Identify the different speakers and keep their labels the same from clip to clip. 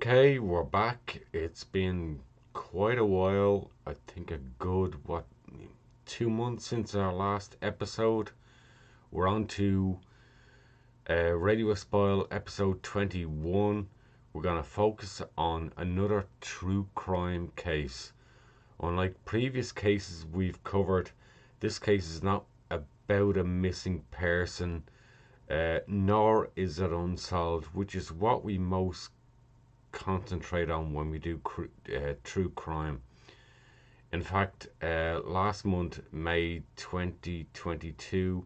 Speaker 1: Okay, we're back. It's been quite a while. I think a good, what, two months since our last episode. We're on to uh, Radio Espial episode 21. We're going to focus on another true crime case. Unlike previous cases we've covered, this case is not about a missing person, uh, nor is it unsolved, which is what we most concentrate on when we do cr- uh, true crime. In fact, uh, last month, May 2022,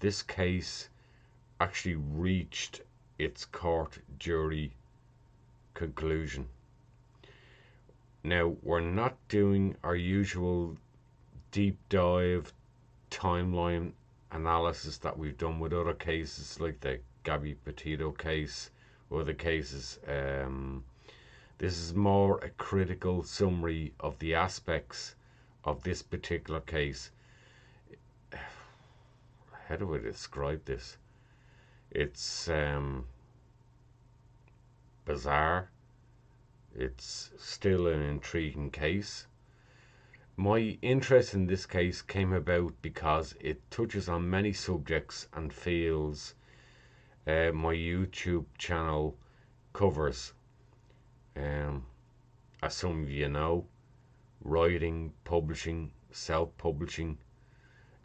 Speaker 1: this case actually reached its court jury conclusion. Now, we're not doing our usual deep dive timeline analysis that we've done with other cases like the Gabby Petito case other cases. Um, this is more a critical summary of the aspects of this particular case. How do I describe this? It's um, bizarre. It's still an intriguing case. My interest in this case came about because it touches on many subjects and fields uh, my YouTube channel covers. Um, as some of you know, writing, publishing, self publishing,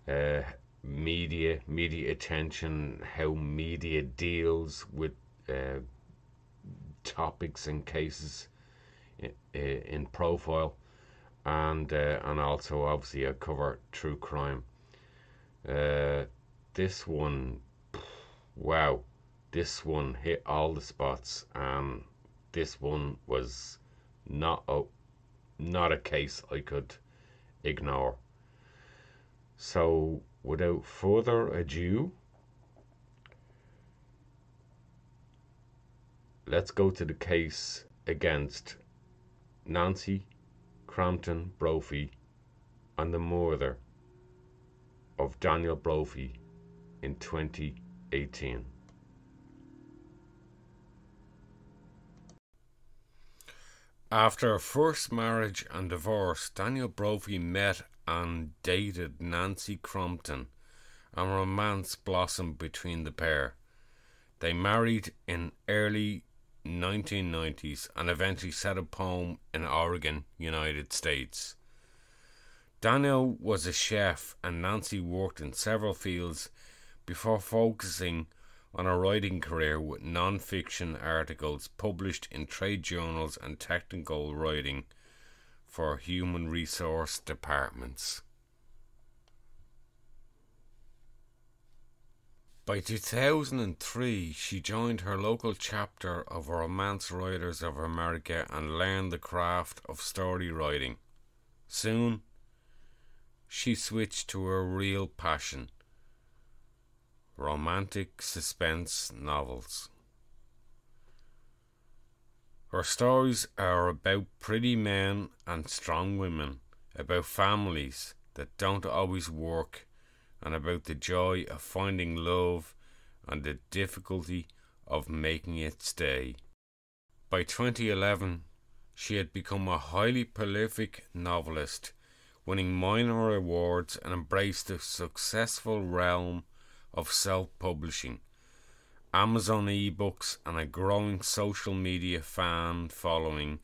Speaker 1: uh, media, media attention, how media deals with uh, topics and cases in, in profile, and uh, and also obviously I cover true crime. Uh, this one, wow this one hit all the spots and this one was not a not a case I could ignore. So without further ado let's go to the case against Nancy Crampton Brophy and the murder of Daniel Brophy in 2018. After a first marriage and divorce, Daniel Brophy met and dated Nancy Crampton, and romance blossomed between the pair. They married in early 1990s and eventually set up home in Oregon, United States. Daniel was a chef and Nancy worked in several fields before focusing on a writing career with non fiction articles published in trade journals and technical writing for human resource departments. By 2003, she joined her local chapter of Romance Writers of America and learned the craft of story writing. Soon, she switched to her real passion romantic suspense novels. Her stories are about pretty men and strong women, about families that don't always work, and about the joy of finding love and the difficulty of making it stay. By 2011, she had become a highly prolific novelist, winning minor awards and embraced the successful realm of self publishing, Amazon ebooks, and a growing social media fan following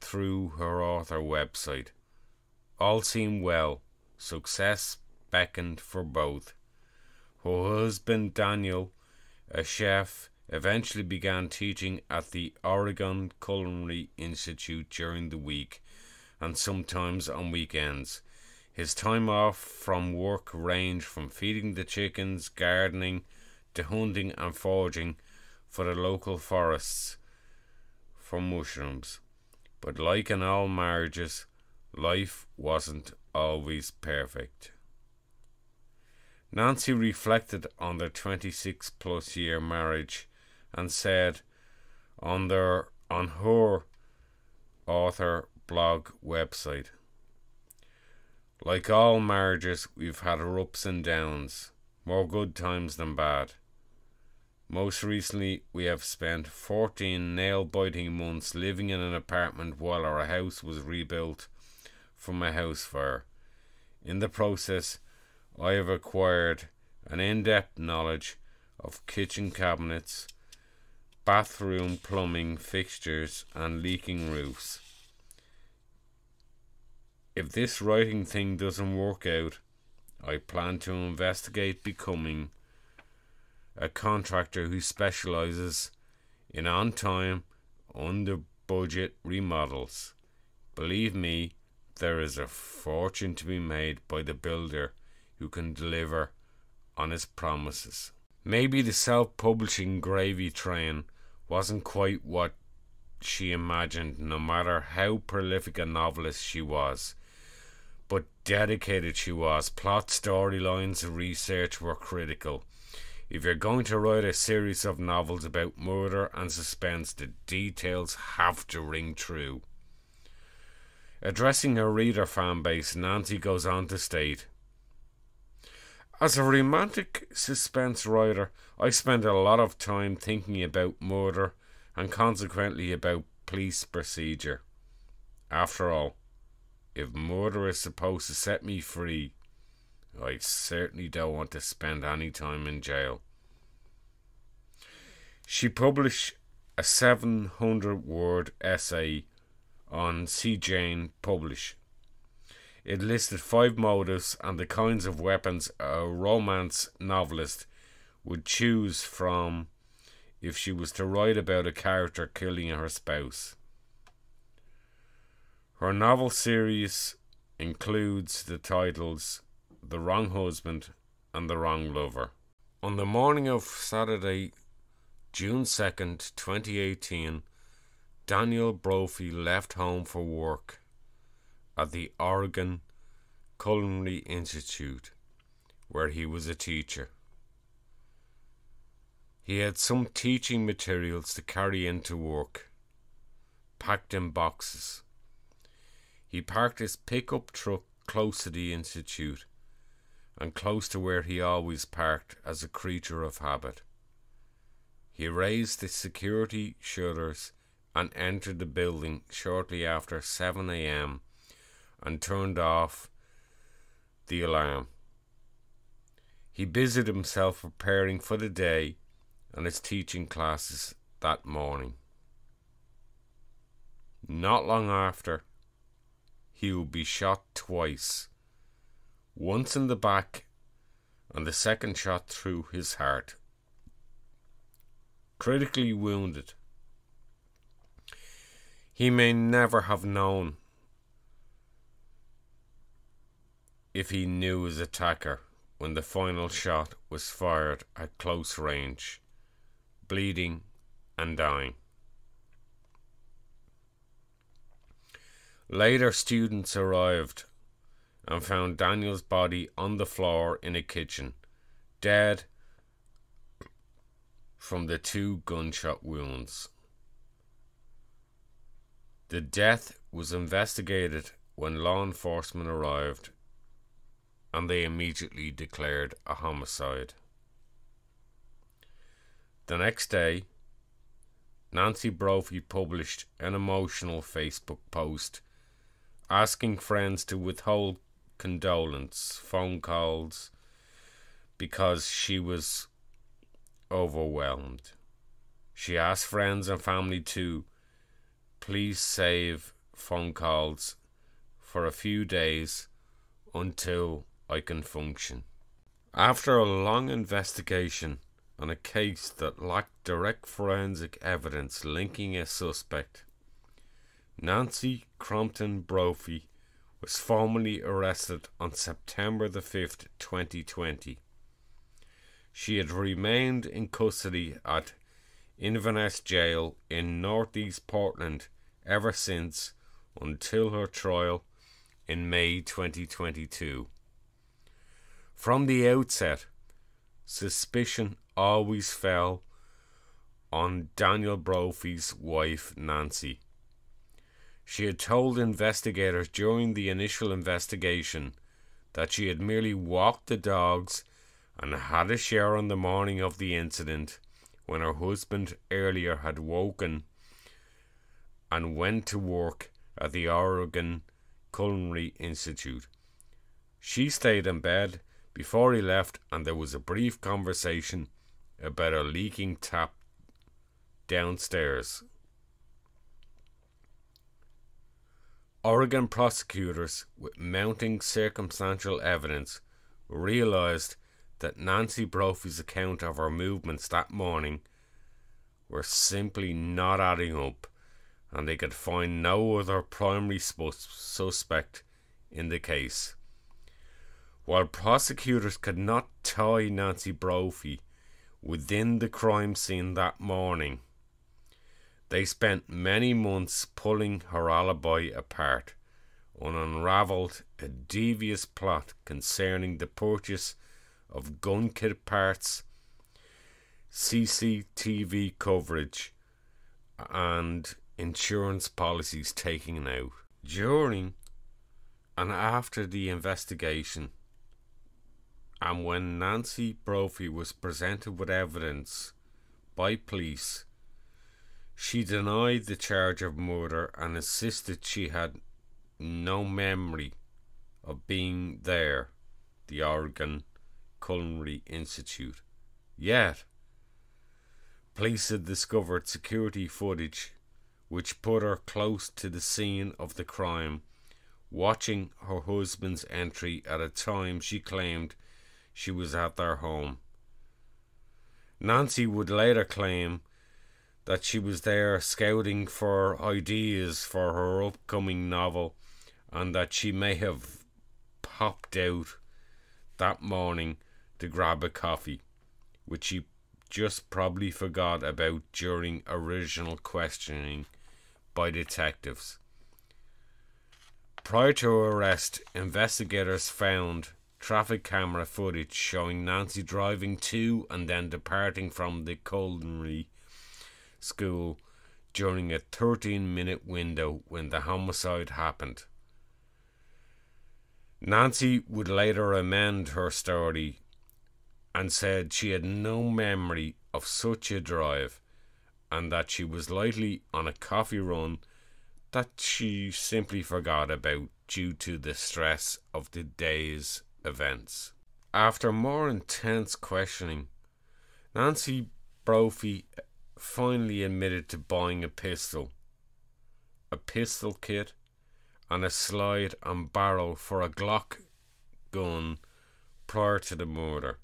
Speaker 1: through her author website. All seemed well. Success beckoned for both. Her husband Daniel, a chef, eventually began teaching at the Oregon Culinary Institute during the week and sometimes on weekends. His time off from work ranged from feeding the chickens, gardening, to hunting and foraging for the local forests for mushrooms. But like in all marriages, life wasn't always perfect. Nancy reflected on their 26 plus year marriage and said on their on her author blog website like all marriages, we've had our ups and downs, more good times than bad. Most recently, we have spent 14 nail biting months living in an apartment while our house was rebuilt from a house fire. In the process, I have acquired an in depth knowledge of kitchen cabinets, bathroom plumbing fixtures, and leaking roofs. If this writing thing doesn't work out, I plan to investigate becoming a contractor who specializes in on time, under budget remodels. Believe me, there is a fortune to be made by the builder who can deliver on his promises. Maybe the self publishing gravy train wasn't quite what she imagined, no matter how prolific a novelist she was. But dedicated she was. Plot, storylines, and research were critical. If you're going to write a series of novels about murder and suspense, the details have to ring true. Addressing her reader fan base, Nancy goes on to state As a romantic suspense writer, I spend a lot of time thinking about murder and consequently about police procedure. After all, if murder is supposed to set me free, I certainly don't want to spend any time in jail. She published a 700 word essay on See Jane Publish. It listed five motives and the kinds of weapons a romance novelist would choose from if she was to write about a character killing her spouse. Her novel series includes the titles The Wrong Husband and The Wrong Lover. On the morning of Saturday, June 2nd, 2018, Daniel Brophy left home for work at the Oregon Culinary Institute, where he was a teacher. He had some teaching materials to carry into work, packed in boxes. He parked his pickup truck close to the Institute and close to where he always parked as a creature of habit. He raised the security shutters and entered the building shortly after 7 a.m. and turned off the alarm. He busied himself preparing for the day and his teaching classes that morning. Not long after, he would be shot twice once in the back and the second shot through his heart. Critically wounded, he may never have known if he knew his attacker when the final shot was fired at close range bleeding and dying. Later, students arrived and found Daniel's body on the floor in a kitchen, dead from the two gunshot wounds. The death was investigated when law enforcement arrived and they immediately declared a homicide. The next day, Nancy Brophy published an emotional Facebook post asking friends to withhold condolence phone calls because she was overwhelmed. She asked friends and family to please save phone calls for a few days until I can function. After a long investigation, on a case that lacked direct forensic evidence linking a suspect. Nancy Crampton Brophy was formally arrested on September the 5th, 2020. She had remained in custody at Inverness Jail in northeast Portland ever since until her trial in May 2022. From the outset, suspicion always fell on Daniel Brophy's wife, Nancy. She had told investigators during the initial investigation that she had merely walked the dogs and had a shower on the morning of the incident when her husband earlier had woken and went to work at the Oregon Culinary Institute. She stayed in bed before he left, and there was a brief conversation about a leaking tap downstairs. Oregon prosecutors, with mounting circumstantial evidence, realized that Nancy Brophy's account of her movements that morning were simply not adding up, and they could find no other primary suspect in the case. While prosecutors could not tie Nancy Brophy within the crime scene that morning, they spent many months pulling her alibi apart and unravelled a devious plot concerning the purchase of gun kit parts, CCTV coverage, and insurance policies taken out. During and after the investigation, and when Nancy Brophy was presented with evidence by police, she denied the charge of murder and insisted she had no memory of being there, the Oregon Culinary Institute. Yet, police had discovered security footage which put her close to the scene of the crime, watching her husband's entry at a time she claimed she was at their home. Nancy would later claim that she was there scouting for ideas for her upcoming novel and that she may have popped out that morning to grab a coffee, which she just probably forgot about during original questioning by detectives. Prior to her arrest, investigators found traffic camera footage showing Nancy driving to and then departing from the culinary school during a 13 minute window when the homicide happened. Nancy would later amend her story and said she had no memory of such a drive and that she was likely on a coffee run that she simply forgot about due to the stress of the day's events. After more intense questioning, Nancy Brophy finally admitted to buying a pistol, a pistol kit, and a slide and barrel for a Glock gun prior to the murder.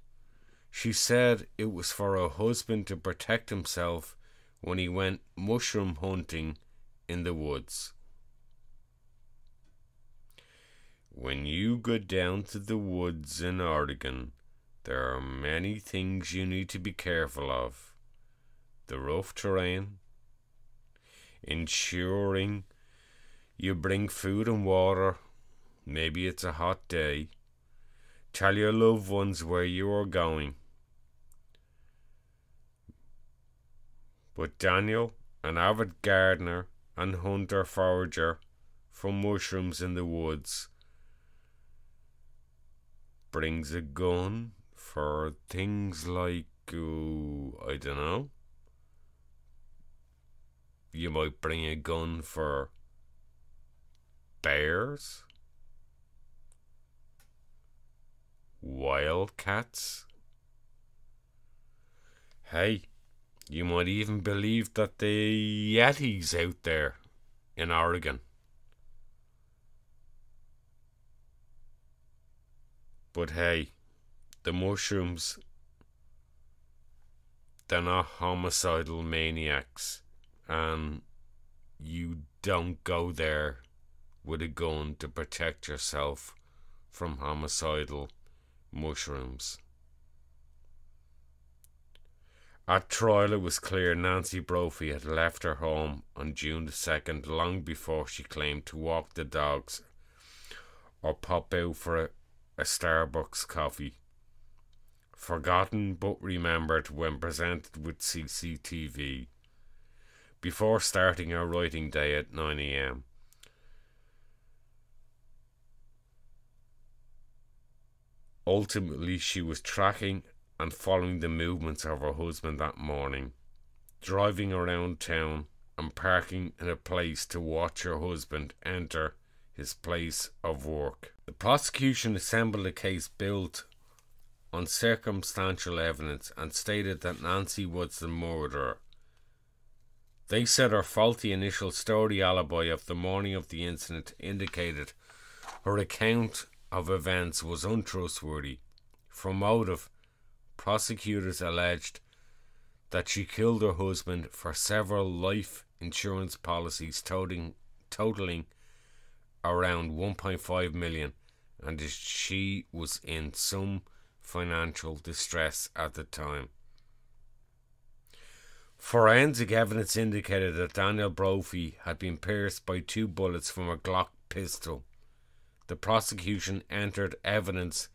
Speaker 1: She said it was for her husband to protect himself when he went mushroom hunting in the woods. When you go down to the woods in Oregon, there are many things you need to be careful of the rough terrain, ensuring you bring food and water. Maybe it's a hot day. Tell your loved ones where you are going. But Daniel, an avid gardener and hunter forager for mushrooms in the woods, brings a gun for things like, uh, I don't know, you might bring a gun for bears, wildcats. Hey, you might even believe that the Yetis out there in Oregon. But hey, the mushrooms, they're not homicidal maniacs and you don't go there with a gun to protect yourself from homicidal mushrooms. At trial, it was clear Nancy Brophy had left her home on June the 2nd long before she claimed to walk the dogs or pop out for a, a Starbucks coffee. Forgotten but remembered when presented with CCTV before starting her writing day at 9 am. Ultimately, she was tracking and following the movements of her husband that morning, driving around town and parking in a place to watch her husband enter his place of work. The prosecution assembled a case built on circumstantial evidence and stated that Nancy was the murderer. They said her faulty initial story alibi of the morning of the incident indicated her account of events was untrustworthy. From motive, prosecutors alleged that she killed her husband for several life insurance policies totaling, totaling around 1.5 million and she was in some financial distress at the time. Forensic evidence indicated that Daniel Brophy had been pierced by two bullets from a Glock pistol. The prosecution entered evidence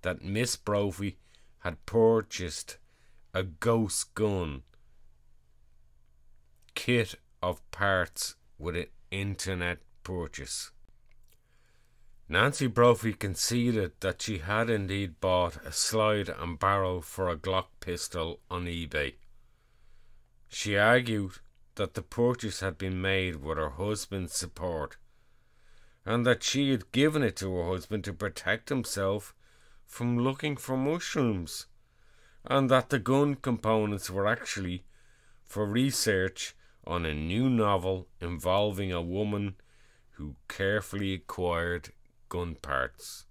Speaker 1: that Miss Brophy had purchased a ghost gun kit of parts with an internet purchase. Nancy Brophy conceded that she had indeed bought a slide and barrel for a Glock pistol on eBay. She argued that the purchase had been made with her husband's support and that she had given it to her husband to protect himself from looking for mushrooms, and that the gun components were actually for research on a new novel involving a woman who carefully acquired gun parts.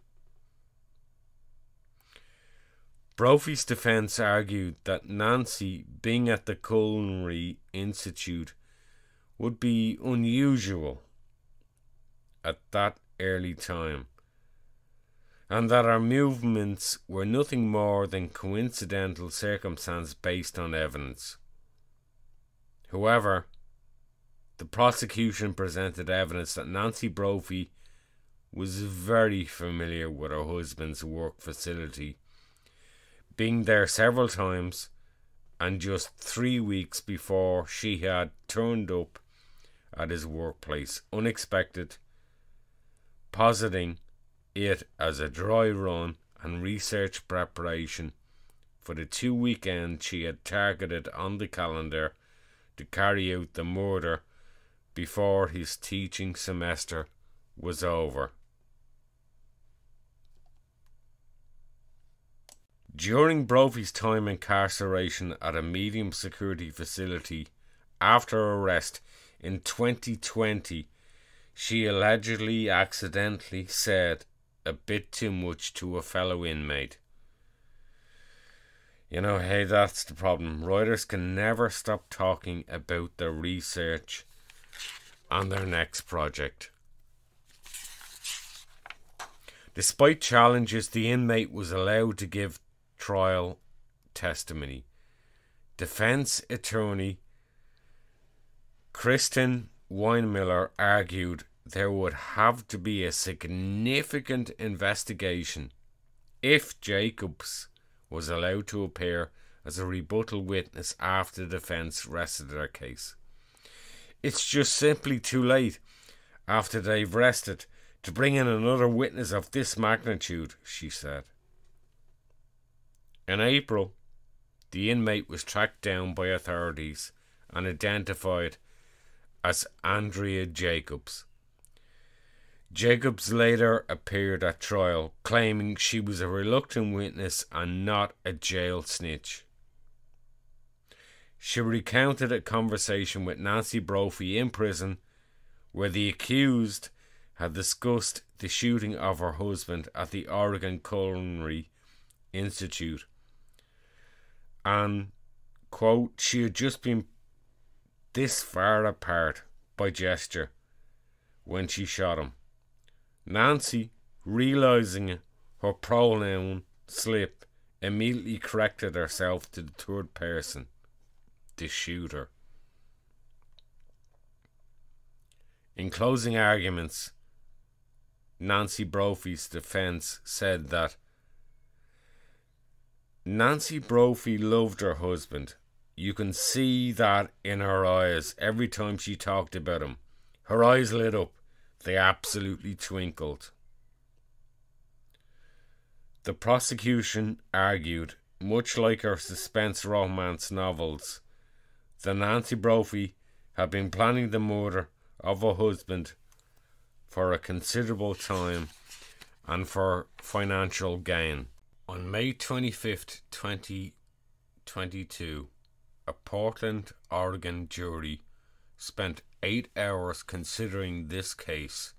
Speaker 1: Brophy's defense argued that Nancy, being at the Culinary Institute, would be unusual at that early time, and that her movements were nothing more than coincidental circumstance based on evidence. However, the prosecution presented evidence that Nancy Brophy was very familiar with her husband's work facility, being there several times, and just three weeks before she had turned up at his workplace unexpected, positing it as a dry run and research preparation for the two weekends she had targeted on the calendar to carry out the murder before his teaching semester was over. During Brophy's time incarceration at a medium security facility after arrest in 2020, she allegedly accidentally said a bit too much to a fellow inmate. You know, hey, that's the problem. Writers can never stop talking about their research on their next project. Despite challenges, the inmate was allowed to give trial testimony. Defense attorney Kristen Winemiller argued there would have to be a significant investigation if Jacobs was allowed to appear as a rebuttal witness after the defense rested their case. It's just simply too late after they've rested to bring in another witness of this magnitude, she said. In April, the inmate was tracked down by authorities and identified as Andrea Jacobs. Jacobs later appeared at trial, claiming she was a reluctant witness and not a jail snitch. She recounted a conversation with Nancy Brophy in prison where the accused had discussed the shooting of her husband at the Oregon Culinary Institute and quote she had just been this far apart by gesture when she shot him. Nancy, realizing her pronoun slip, immediately corrected herself to the third person, the shooter. In closing arguments, Nancy Brophy's defense said that Nancy Brophy loved her husband. You can see that in her eyes every time she talked about him. Her eyes lit up, they absolutely twinkled. The prosecution argued much like her suspense romance novels, that Nancy Brophy had been planning the murder of her husband for a considerable time and for financial gain. On May 25th, 2022, a Portland, Oregon jury spent eight hours considering this case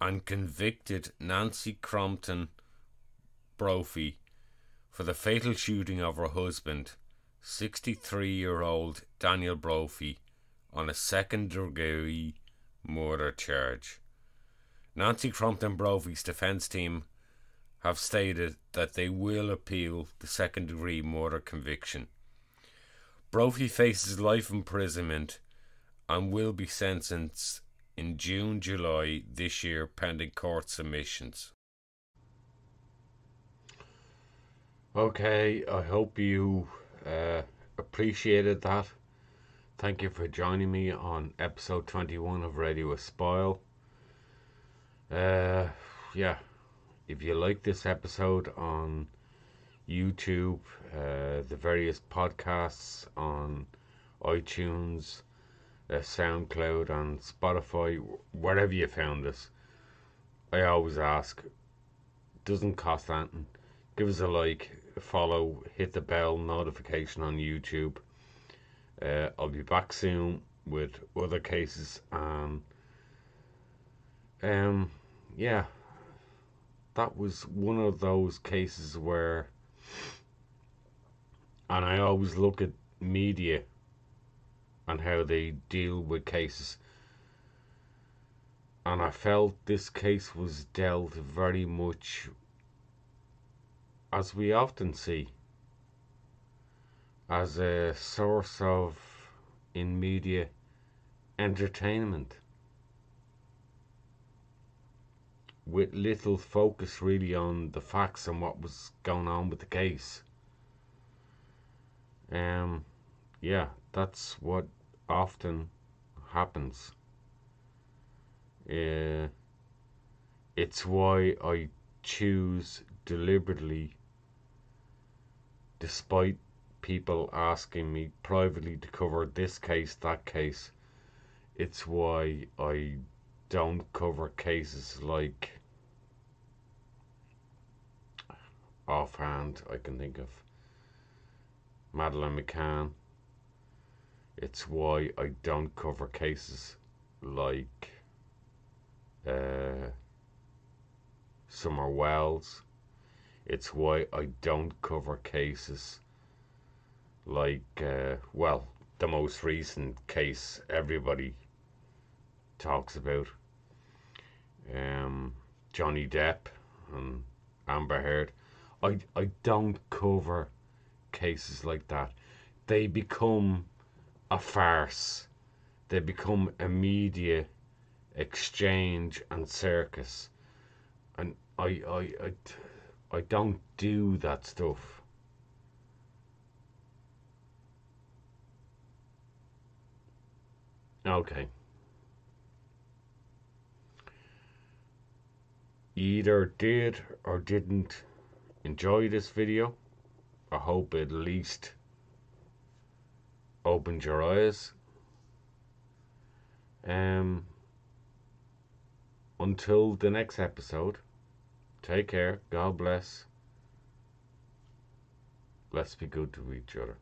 Speaker 1: and convicted Nancy Crampton Brophy for the fatal shooting of her husband, 63 year old Daniel Brophy, on a second degree murder charge. Nancy Crampton Brophy's defence team have stated that they will appeal the second degree murder conviction. Brophy faces life imprisonment and will be sentenced in June July this year pending court submissions. Okay, I hope you uh, appreciated that. Thank you for joining me on episode 21 of Radio Espial. Uh, yeah, if you like this episode on YouTube, uh, the various podcasts on iTunes, uh, SoundCloud, and Spotify, wherever you found us, I always ask, doesn't cost anything. Give us a like, follow, hit the bell notification on YouTube. Uh, I'll be back soon with other cases and um yeah that was one of those cases where and I always look at media and how they deal with cases and I felt this case was dealt very much as we often see, as a source of, in media, entertainment. With little focus really on the facts and what was going on with the case. Um, yeah, that's what often happens. Uh, it's why I choose deliberately despite people asking me privately to cover this case, that case, it's why I don't cover cases like offhand I can think of Madeleine McCann. It's why I don't cover cases like uh, Summer Wells it's why I don't cover cases like, uh, well, the most recent case everybody talks about um, Johnny Depp and Amber Heard. I, I don't cover cases like that. They become a farce. They become a media exchange and circus. And I, I, I I don't do that stuff. Okay. Either did or didn't enjoy this video. I hope at least opened your eyes. Um, until the next episode. Take care. God bless. Let's be good to each other.